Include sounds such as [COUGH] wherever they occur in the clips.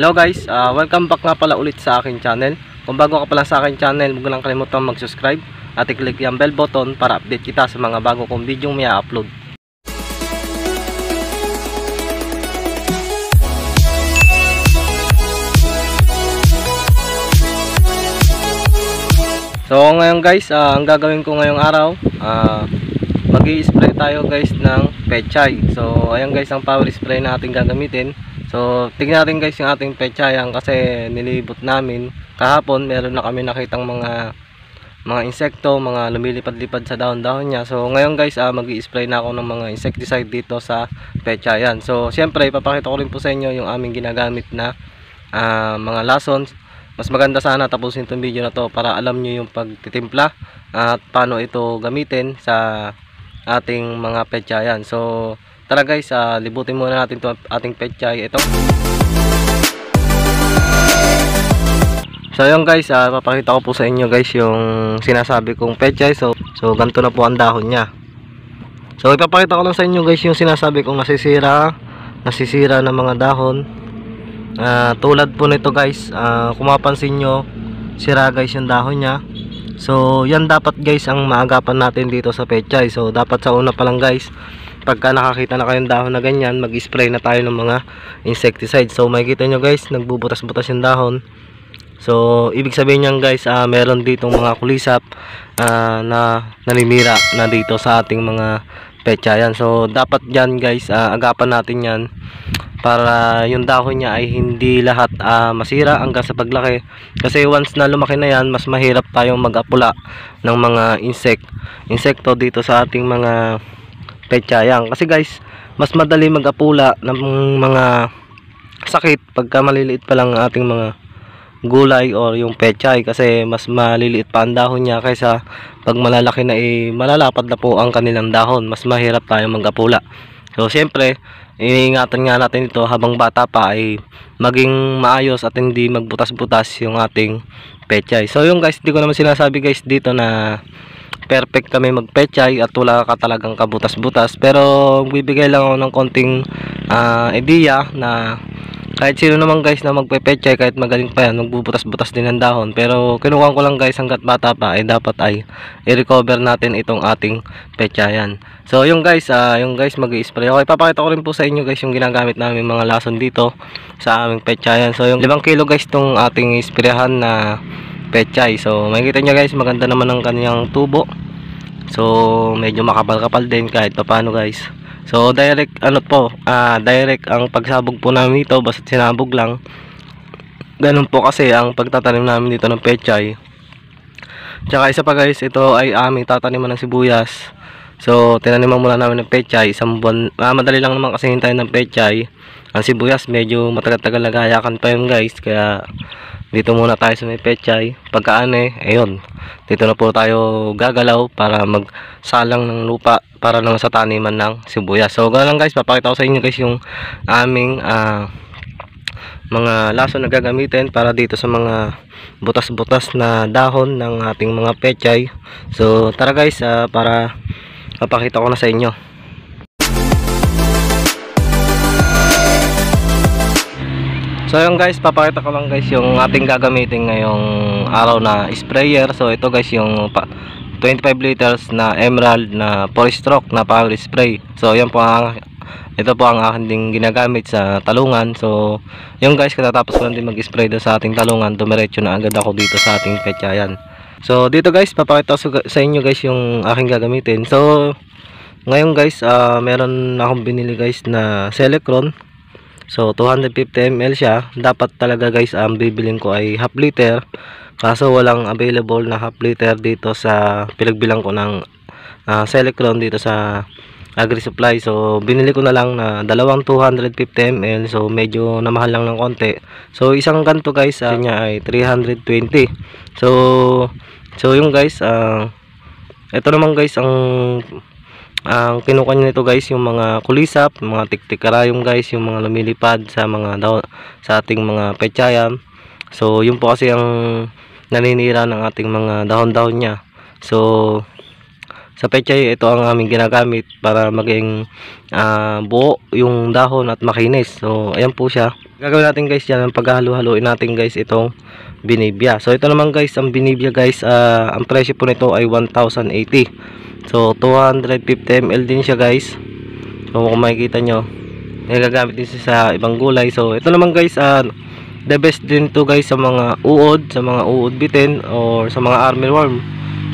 Hello guys, uh, welcome back nga pala ulit sa aking channel. Kung bago ka pala sa aking channel, huwag lang kalimutan mag-subscribe at i-click yung bell button para update kita sa mga bago kong video may upload. So ngayon guys, uh, ang gagawin ko ngayong araw, uh, mag spray tayo guys ng pechay. So ayan guys ang power spray na ating gagamitin. So tingnan natin guys yung ating pechayan kasi nilibot namin kahapon meron na kami nakitang mga mga insekto, mga lumilipad-lipad sa dahon-dahon niya. So ngayon guys, uh, magi-spray na ako ng mga insecticide dito sa pechayan. So siyempre, ipapakita ko rin po sa inyo yung aming ginagamit na uh, mga lasons mas maganda sana tapusin itong video na to para alam nyo yung pagtitimpla at paano ito gamitin sa ating mga petsayan. So tara guys uh, libutin muna natin itong ating petsay ito. So yun guys uh, papakita ko po sa inyo guys yung sinasabi kong petsay. So, so ganito na po ang dahon nya so ipapakita ko lang sa inyo guys yung sinasabi kong nasisira nasisira ng mga dahon. Uh, tulad po nito guys uh, kung mapansin nyo sira guys yung dahon nya so yan dapat guys ang maagapan natin dito sa pechay. So dapat sa una pa lang guys pagka nakakita na kayong dahon na ganyan mag spray na tayo ng mga insecticide. So makikita nyo guys nagbubutas-butas yung dahon. So ibig sabihin nyan guys uh, meron ditong mga kulisap uh, na naninira na dito sa ating mga pechayan so dapat dyan guys uh, agapan natin yan para yung dahon niya ay hindi lahat uh, masira hanggang sa paglaki. Kasi once na lumaki na yan mas mahirap tayong mag-apula ng mga insect insekto dito sa ating mga petsayang kasi guys mas madali mag-apula ng mga sakit pagka maliliit pa lang ating mga gulay or yung pechay kasi mas maliliit pa ang dahon niya kaysa pag malalaki na eh malalapad na po ang kanilang dahon mas mahirap tayong mag-apula so siyempre iniingatan nga natin ito habang bata pa ay maging maayos at hindi magbutas-butas yung ating pechay. So yung guys, hindi ko naman sinasabi guys dito na perfect kami magpechay at wala ka talagang kabutas-butas. Pero bibigay lang ako ng konting uh, idea na kahit sino naman guys na magpepechay kahit magaling pa yan magbubutas-butas din ng dahon. Pero kinukuha ko lang guys hanggat bata pa ay dapat ay i-recover natin itong ating pechayan so yung guys uh, yung guys mag-i-spray. Okay papakita ko rin po sa inyo guys yung ginagamit namin mga lason dito sa aming pechayan so yung 5 kilo guys tong ating isprehan na pechay. So makikita nyo guys maganda naman ang kanyang tubo. So medyo makapal-kapal din kahit pa paano guys So direct ano po, ah direct ang pagsabog po namin dito basta sinabog lang. Ganun po kasi ang pagtatanim namin dito ng pechay. Tsaka isa pa guys, ito ay aming tataniman ng sibuyas. So tinaniman muna namin ng pechay, isang buwan. Ah, madali lang naman kasi hintayin ng pechay. Ang sibuyas medyo matagal-tagal nagayakan pa yun guys, kaya dito muna tayo sa may pechay. Pagkaan eh ayun. Dito na po tayo gagalaw para magsalang ng lupa para lang sa taniman ng sibuyas. So ganoon lang guys. Papakita ko sa inyo guys yung aming uh, mga laso na gagamitin para dito sa mga butas-butas na dahon ng ating mga pechay. So tara guys uh, para papakita ko na sa inyo So yung guys, papakita ko lang guys yung ating gagamitin ngayong araw na sprayer. So ito guys yung 25 liters na emerald na 4 stroke na power spray. So yan po ang ito po ang aking ginagamit sa talungan. So yung guys, katatapos ko lang din mag-spray sa ating talungan, dumiretso na agad ako dito sa ating petsayan. So dito guys, papakita ko sa inyo guys yung aking gagamitin. So ngayon guys, uh, meron akong binili guys na Selecron So 250 ml siya. Dapat talaga guys ang bibilin ko ay half liter. Kaso walang available na half liter dito sa pinagbilang ko ng uh, Selecron dito sa Agri Supply. So binili ko na lang na dalawang 250 ml. So medyo namahal lang ng konti. So isang ganto guys uh, niya ay 320. So so yung guys uh, ito naman guys ang ang kinukuha nito guys yung mga kulisap mga tiktikarayom guys yung mga lumilipad sa mga daw sa ating mga pechayam so yun po kasi ang naninira ng ating mga dahon-dahon niya so sa pechay ito ang aming ginagamit para maging ah, buo yung dahon at makinis. So ayan po siya. Gagawin natin guys yan ang paghahalo-haluin natin guys itong binibya. So ito naman guys ang binibya guys ah, ang presyo po nito ay 1,080. So 250 ml din siya guys. So kung makikita nyo nagagamit din siya sa ibang gulay. So ito naman guys ah, the best din to guys sa mga uod, sa mga uod bitin or sa mga armyworm.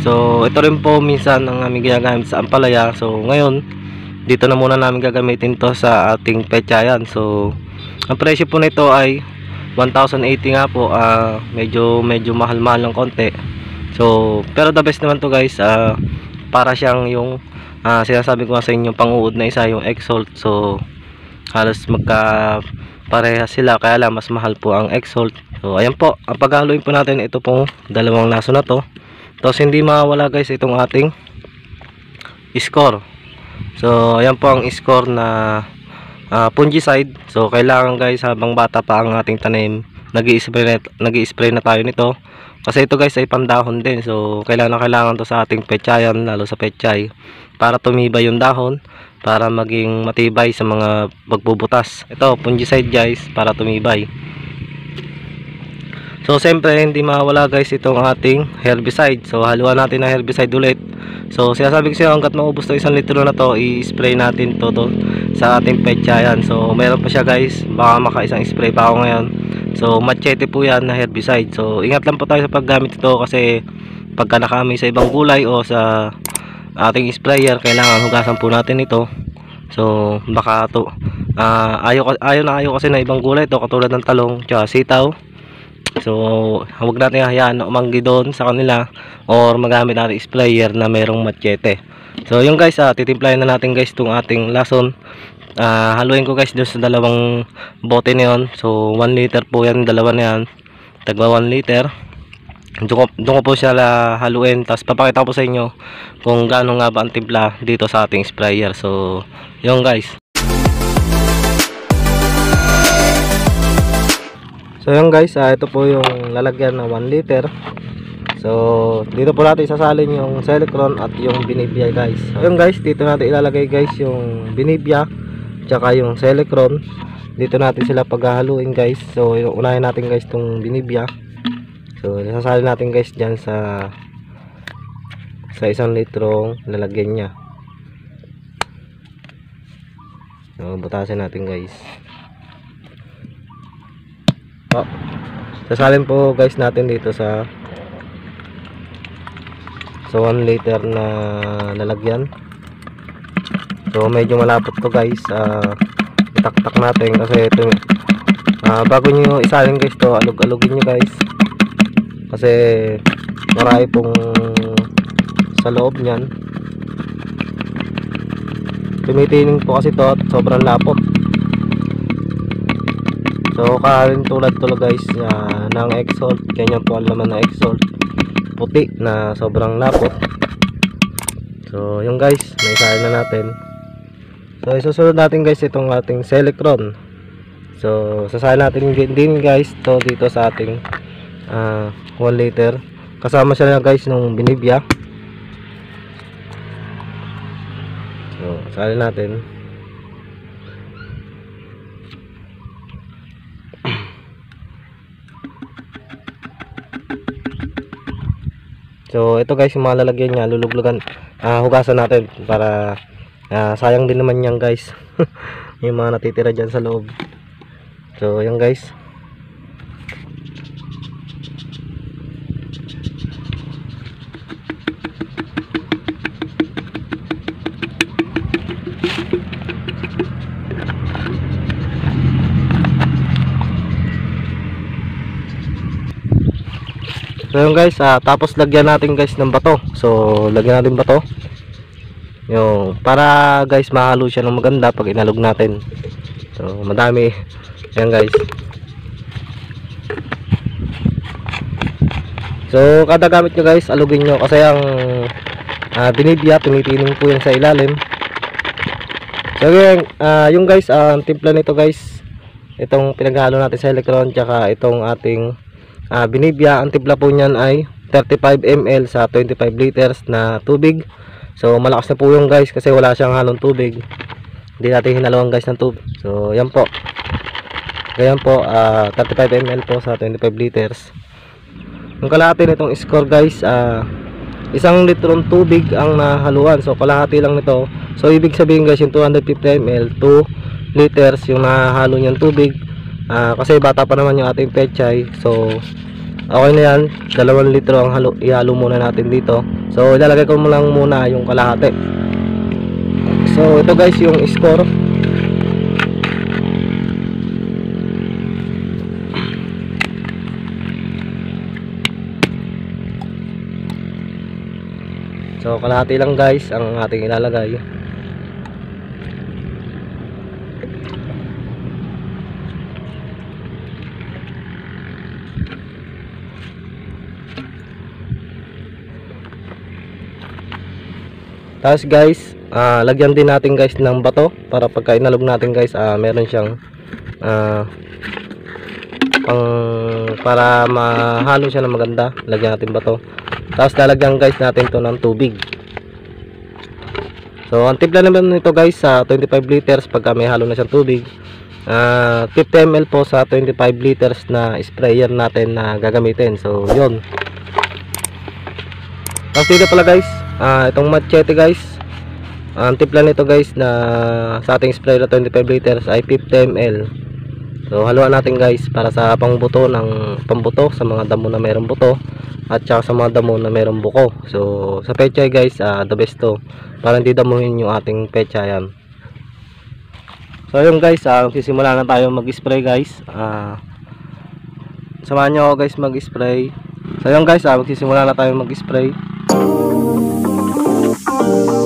So ito rin po minsan ang aming ginagamit sa ampalaya. So ngayon dito na muna namin gagamitin to sa ating pechayan. So ang presyo po nito ay 1,080 nga po. ah medyo medyo mahal-mahal ng konti. So pero the best naman to guys. ah para siyang yung ah, sinasabi ko sa inyo pang-uod na isa yung Exalt. So halos magka pareha sila kaya lang mas mahal po ang Exalt. So ayan po, ang paghaluin po natin ito pong dalawang laso na to. Tapos hindi mawala guys itong ating score. So ayan po ang score na ah, fungicide. So kailangan guys habang bata pa ang ating tanim, nag-i-spray na, nag-i-spray na tayo nito. Kasi ito guys ay pandahon din. So kailangan na kailangan to sa ating pechayan, lalo sa pechay para tumibay yung dahon para maging matibay sa mga pagbubutas. Ito, fungicide guys para tumibay. So siyempre hindi mawala guys itong ating herbicide. So haluan natin ng herbicide ulit. So sinasabi ko sa hanggat maubos to isang litro na to, i-spray natin to, to sa ating pechayan. So meron pa siya guys, baka makaisang spray pa ako ngayon. So machete po yan na herbicide. So ingat lang po tayo sa paggamit ito kasi pagka nakami sa ibang gulay o sa ating sprayer, kailangan hugasan po natin ito. So baka to ah, ayaw, ayaw na ayaw kasi na ibang gulay to katulad ng talong, tsaka sitaw. So, huwag natin hayaan na umanggi doon sa kanila or magamit natin sprayer na mayroong machete. So, yung guys, ah, titimplahin na natin guys itong ating lason. Ah, haluin ko guys doon sa dalawang bote na yun. So, 1 liter po yan, dalawa na yan. Tagwa 1 liter. Doon ko, ko po siya haluin. Tapos papakita ko po sa inyo kung gaano nga ba ang timpla dito sa ating sprayer. So, yung guys. So yun guys, ah, ito po yung lalagyan na 1 liter. So dito po natin sasalin yung Selecron at yung Binibia guys. So yun guys, dito natin ilalagay guys yung Binibia tsaka yung Selecron. Dito natin sila paghahaluin guys. So unahin natin guys tong Binibia. So sasalin natin guys diyan sa sa isang litrong lalagyan niya. So butasin natin guys. Po. Sasalin po guys natin dito sa sa 1 liter na lalagyan. So medyo malapot to guys. Uh, itaktak natin kasi ito ah, bago nyo isalin guys to alog-alogin nyo guys. Kasi marami pong sa loob niyan. Tumitining po kasi to at sobrang lapot. So kahalin tulad tulo guys uh, ng Exalt, ganyan po ang laman ng Exalt. Puti na sobrang lapot. So yung guys, naisahin na natin. So isusunod natin guys itong ating Selectron. So sasahin natin din, guys to dito sa ating uh, 1 liter. Kasama siya na guys nung binibya. So sasalin natin. So ito guys yung mga lalagyan niya luluglugan ah, hugasan natin para ah, sayang din naman yan guys. [LAUGHS] yung mga natitira dyan sa loob. So yan guys. So yun guys, ah, tapos lagyan natin guys ng bato. So lagyan natin bato. Yung para guys mahalo siya ng maganda pag inalog natin. So madami. Ayan guys. So kada gamit nyo guys, alugin nyo kasi ang ah, binibya, tinitining po yan sa ilalim. So yun, ah, yung guys, ah, ang timpla nito guys, itong pinaghalo natin sa electron tsaka itong ating ah, binibya ang timpla po niyan ay 35 ml sa 25 liters na tubig So malakas na po yung guys kasi wala siyang halong tubig. Hindi natin hinalawang guys ng tubig. So yan po. Ganyan po, ah 35 ml po sa 25 liters. Yung kalahati nitong score guys, ah isang litrong tubig ang nahaluan. So kalahati lang nito. So ibig sabihin guys, yung 250 ml, 2 liters yung nahalo niyang tubig. Ah kasi bata pa naman yung ating pechay. So okay na yan. 2 litro ang halo, ihalo muna natin dito. So ilalagay ko mo lang muna yung kalahati. So ito guys yung score. So kalahati lang guys ang ating ilalagay. Tapos guys, ah, lagyan din natin guys ng bato para pagka inalog natin guys, ah, meron siyang ah, pang para mahalo siya ng maganda. Lagyan natin bato. Tapos lalagyan guys natin to ng tubig. So, ang timpla naman nito guys sa 25 liters pagka may halo na siyang tubig. Ah, 50 ml po sa 25 liters na sprayer natin na gagamitin. So, yun. Tapos dito pala guys, ah, itong machete guys. Ang timpla nito guys na sa ating sprayer na 25 liters ay 50 ml. So, haluan natin guys para sa pangbuto ng pambuto sa mga damo na mayroong buto at saka sa mga damo na mayroong buko. So, sa pechay guys, ah, the best to para hindi damuhin yung ating pechayan. So, yun guys, ah, sisimula na tayo mag-spray guys. Ah, samahan nyo ako guys mag-spray. So, yun guys, ah, magsisimula na tayo mag-spray.